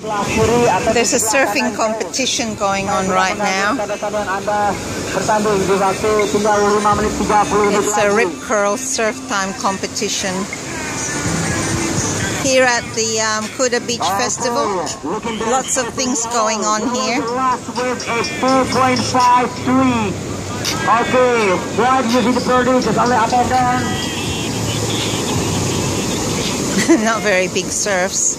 There's a surfing competition going on right now. It's a Rip Curl surf time competition here at the um, Kuta Beach Festival. Lots of things going on here. Okay, you see the. Not very big surfs.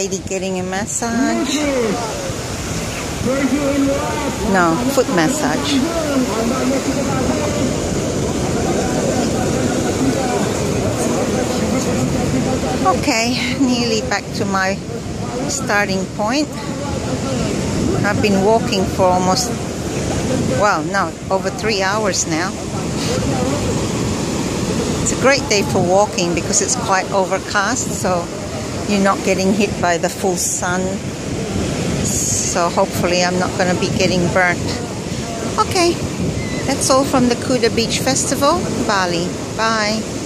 Lady getting a massage. Jersey in white. No, foot massage. Okay, nearly back to my starting point. I've been walking for almost, well, no, over three hours now. It's a great day for walking because it's quite overcast, so you're not getting hit by the full sun. So hopefully I'm not going to be getting burnt. Okay, that's all from the Kuta Beach Festival, Bali. Bye.